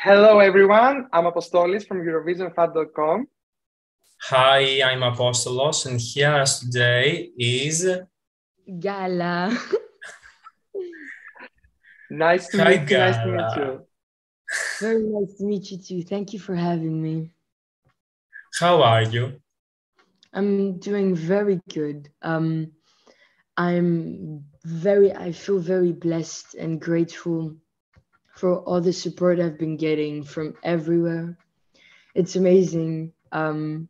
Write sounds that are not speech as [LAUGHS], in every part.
Hello, everyone. I'm Apostolis from EurovisionFun.com. Hi, I'm Apostolos, and here today is Gala. [LAUGHS] nice to Hi, meet you. Nice to meet you. Very nice to meet you too. Thank you for having me. How are you? I'm doing very good. Um, I'm very, I feel very blessed and grateful for all the support I've been getting from everywhere. It's amazing. Um,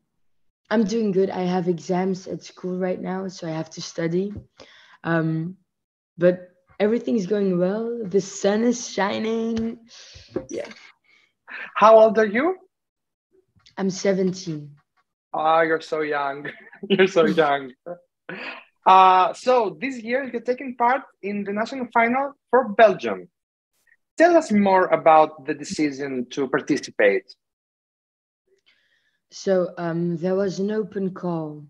I'm doing good. I have exams at school right now, so I have to study. Um, but everything's going well. The sun is shining. Yeah, How old are you? I'm 17. Ah, you're so young. [LAUGHS] you're so young. Uh, so this year you're taking part in the national final for Belgium. Tell us more about the decision to participate. So um, there was an open call,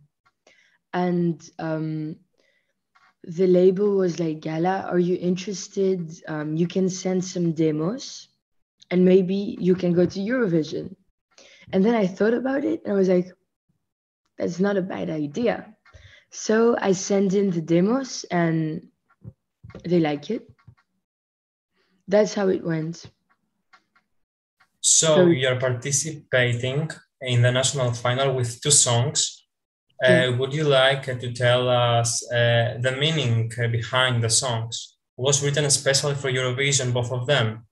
and um, the label was like, Gala, are you interested? Um, you can send some demos, and maybe you can go to Eurovision. And then I thought about it, and I was like, that's not a bad idea. So I sent in the demos, and they like it. That's how it went. So So- you're participating in the national final with two songs. Uh, would you like to tell us uh, the meaning behind the songs? Was written especially for Eurovision, both of them?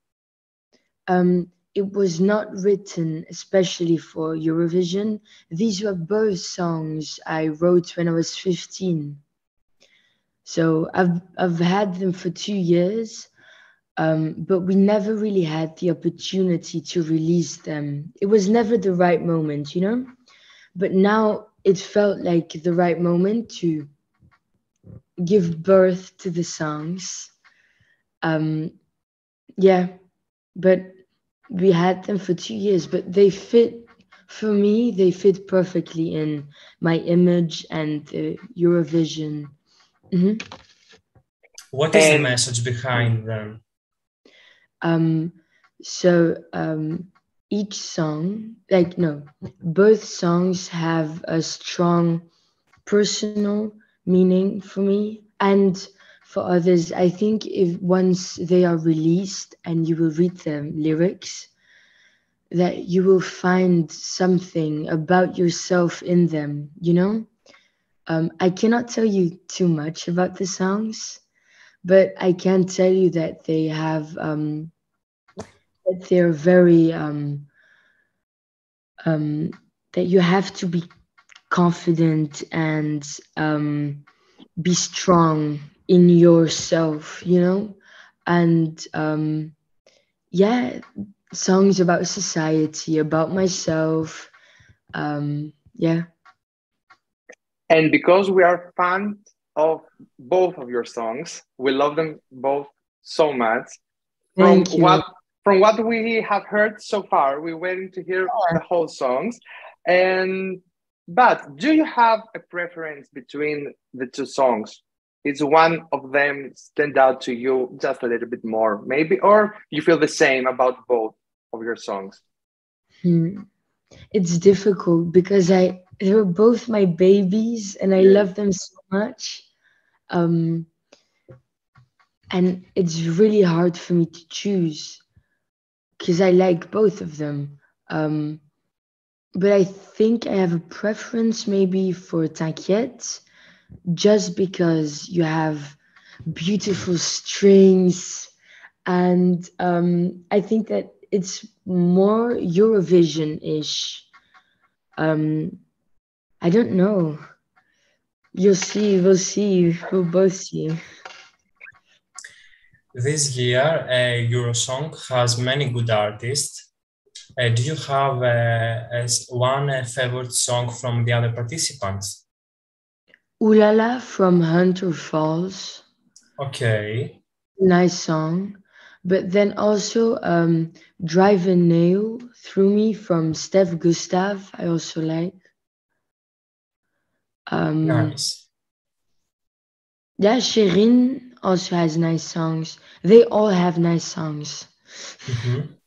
Um, it was not written especially for Eurovision. These were both songs I wrote when I was 15. So I've I've had them for two years, um, but we never really had the opportunity to release them. It was never the right moment, you know. But now it felt like the right moment to give birth to the songs. Um, yeah, but we had them for two years, but they fit for me. They fit perfectly in my image and the Eurovision. Mhm. What is the message behind them? Um, so um, each song, like no, both songs have a strong personal meaning for me and for others. I think if once they are released and you will read the lyrics, that you will find something about yourself in them. You know, um, I cannot tell you too much about the songs but I can tell you that they have um, that they're very um, um, that you have to be confident and um, be strong in yourself, you know, and um, yeah, songs about society, about myself, um, yeah. And because we are fans of both of your songs, we love them both so much. From what from what we have heard so far, we're waiting to hear the whole songs. And but do you have a preference between the two songs? Is one of them stand out to you just a little bit more, maybe, or you feel the same about both of your songs? Hmm. It's difficult because I they were both my babies and I Yeah. love them so much. Um, and it's really hard for me to choose because I like both of them. Um, but I think I have a preference maybe for T'inquiète just because you have beautiful strings and um, I think that it's more Eurovision-ish. Um, I don't know. You'll see. We'll see. We'll both see. This year, uh, Eurosong has many good artists. Uh, do you have uh, as one uh, favorite song from the other participants? Ulala from Hunter Falls, Okay. nice song. But then also um, Drive a Nail Through Me from Steph Gustaph, I also like. Um, Nice. Yeah, Shirin also has nice songs. They all have nice songs. Mhm.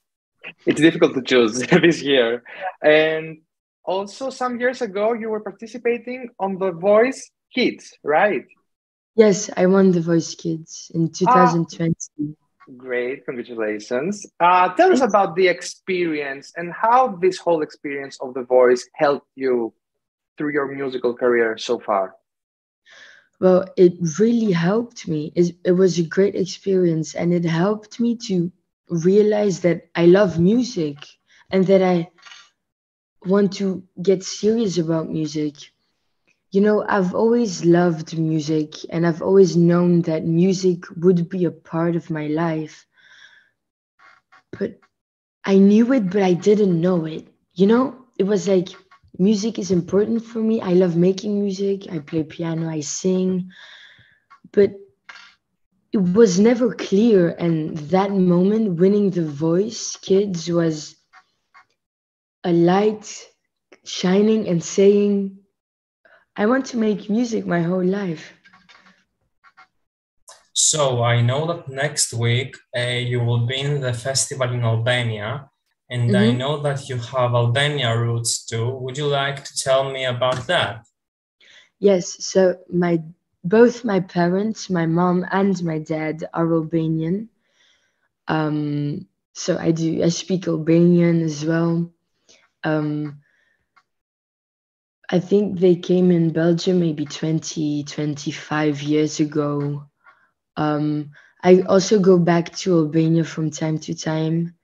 it's difficult to choose [LAUGHS] this year. And also, some years ago, you were participating on The Voice Kids, right? Yes, I won The Voice Kids in 2020. Ah, great, congratulations. Uh, tell us about the experience and how this whole experience of The Voice helped you through your musical career so far. Well, it really helped me. It, it was a great experience and it helped me to realize that I love music and that I want to get serious about music. You know, I've always loved music and I've always known that music would be a part of my life. But I knew it, but I didn't know it. You know, it was like music is important for me. I love making music. I play piano, I sing. But it was never clear. And that moment, winning the voice kids was a light shining and saying, I want to make music my whole life. So I know that next week uh, you will be in the festival in Albania, and mm-hmm. I know that you have Albania roots too. Would you like to tell me about that? Yes. So my both my parents, my mom and my dad, are Albanian. Um, so I do. I speak Albanian as well. Um, I think they came in Belgium maybe 20, 25 years ago. Um, I also go back to Albania from time to time.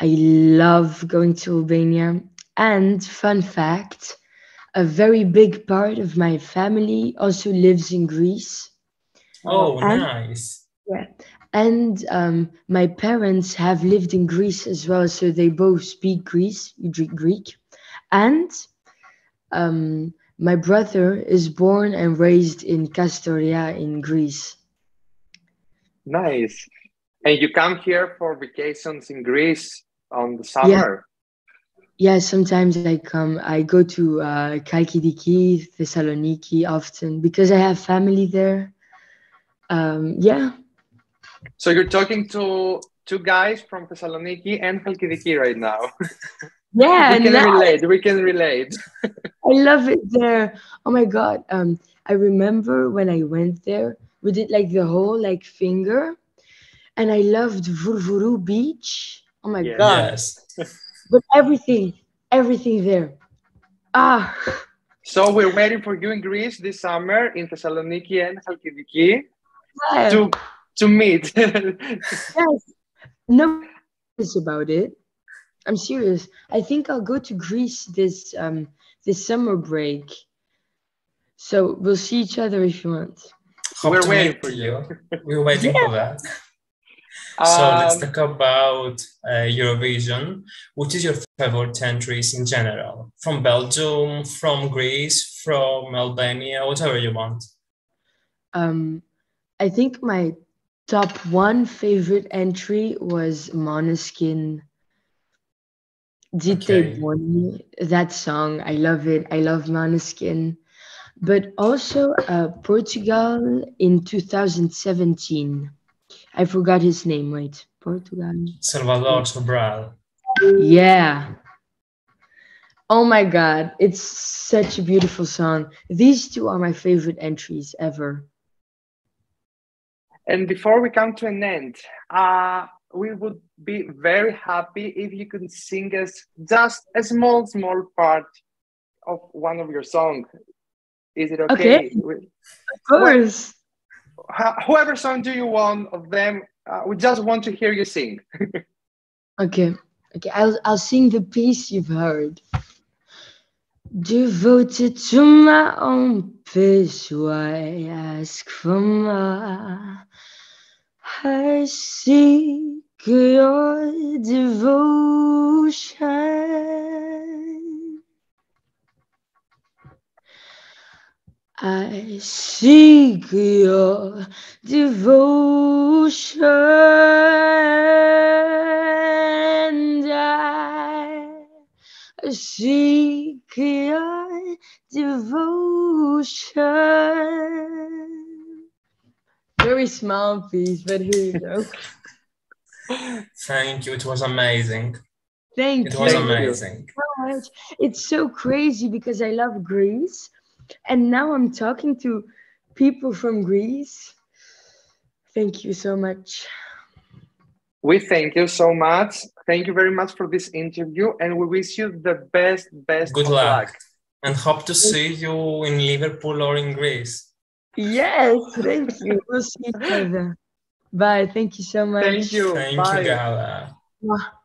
I love going to Albania. And fun fact, a very big part of my family also lives in Greece. Oh, and, nice. Yeah. And um, my parents have lived in Greece as well, so they both speak Greece, Greek. And um, my brother is born and raised in Kastoria in Greece. Nice. And you come here for vacations in Greece on the summer? Yeah, yeah sometimes I come. I go to uh, Kalkidiki, Thessaloniki often because I have family there. Um, yeah, so you're talking to two guys from Thessaloniki and Halkidiki right now. [LAUGHS] Yeah, we can relate. We can relate. I love it there. Oh my god. Um, I remember when I went there, we did like the whole like finger, and I loved Vourvourou Beach. Oh my yeah. god. Yes. [LAUGHS] but everything, everything there. Ah. So we're waiting for you in Greece this summer in Thessaloniki and Halkidiki yeah. to to meet. [LAUGHS] yes. No, it's about it. I'm serious. I think I'll go to Greece this um this summer break. So we'll see each other if you want. Hope We're waiting for you. We're waiting yeah. for that. So um, let's talk about uh, Eurovision. What is your favorite entries in general? From Belgium, from Greece, from Albania, whatever you want. Um, I think my top one favorite entry was Måneskin. Dite okay. Buoni, that song, I love it. I love Måneskin. But also uh, Portugal in 2017. I forgot his name. Wait, Portugal. Salvador Sobral. Yeah. Oh my God, it's such a beautiful song. These two are my favorite entries ever. And before we come to an end, uh, we would be very happy if you could sing us just a small, small part of one of your songs. Is it okay? okay. Of course. Whoever song do you want of them, uh, we just want to hear you sing. [LAUGHS] okay. Okay, I'll, I'll sing the piece you've heard. Devoted to my own peace, why ask for more? I seek your devotion. I seek your devotion. And I seek your devotion. Very small piece, but here you go. Thank you. It was amazing. Thank It you. It was amazing. so. It's so crazy because I love Greece, and now I'm talking to people from Greece. Thank you so much. We thank you so much. Thank you very much for this interview, and we wish you the best, best Good of luck. And hope to see you in Liverpool or in Greece. Yes, thank you. We'll see each other. Bye. Thank you so much. Thank you. Thank Bye. you, Gala. Mwah.